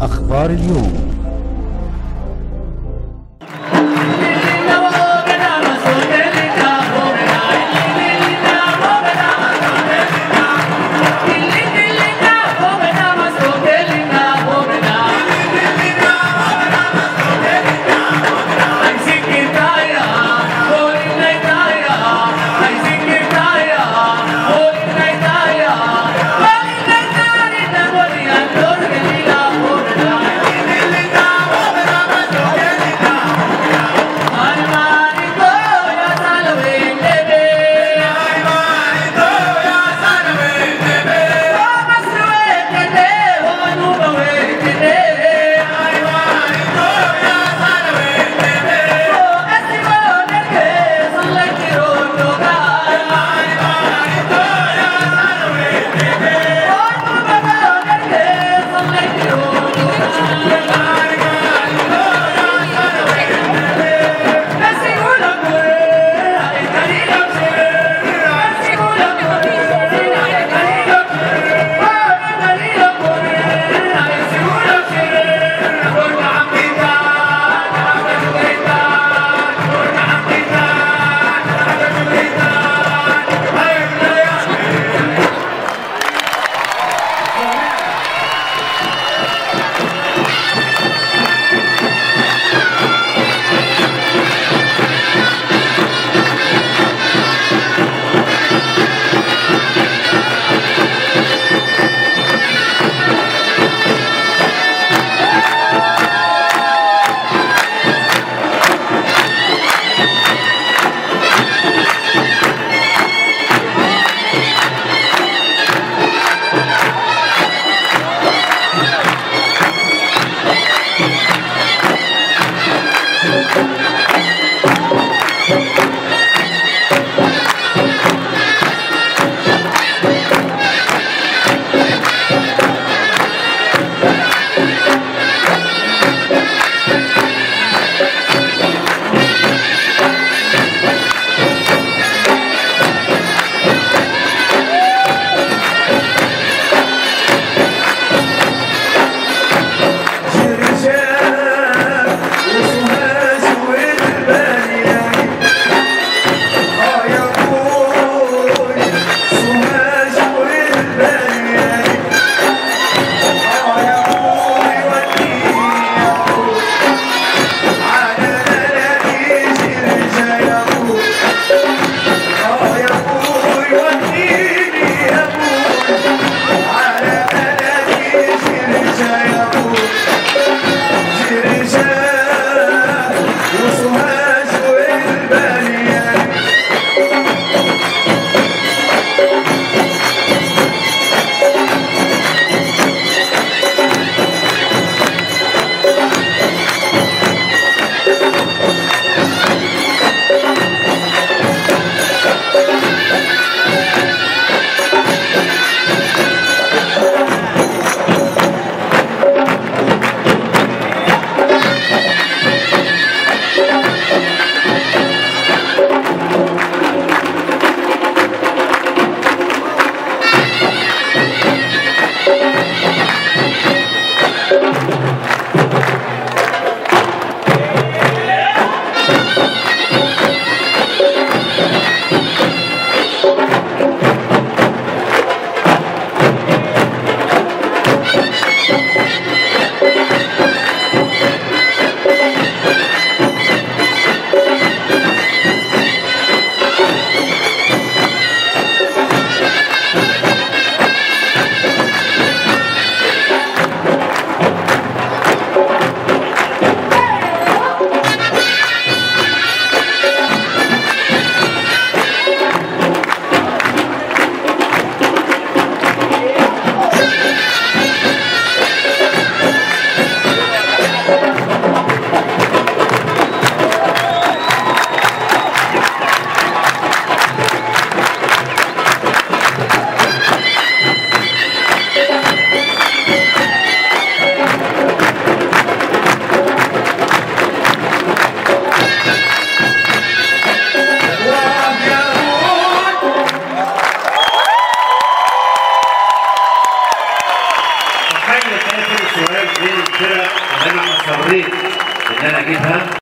أخبار اليوم. Música حاجة كانت السؤال بين الفرق اللي أنا اصريت إن أنا أجيبها.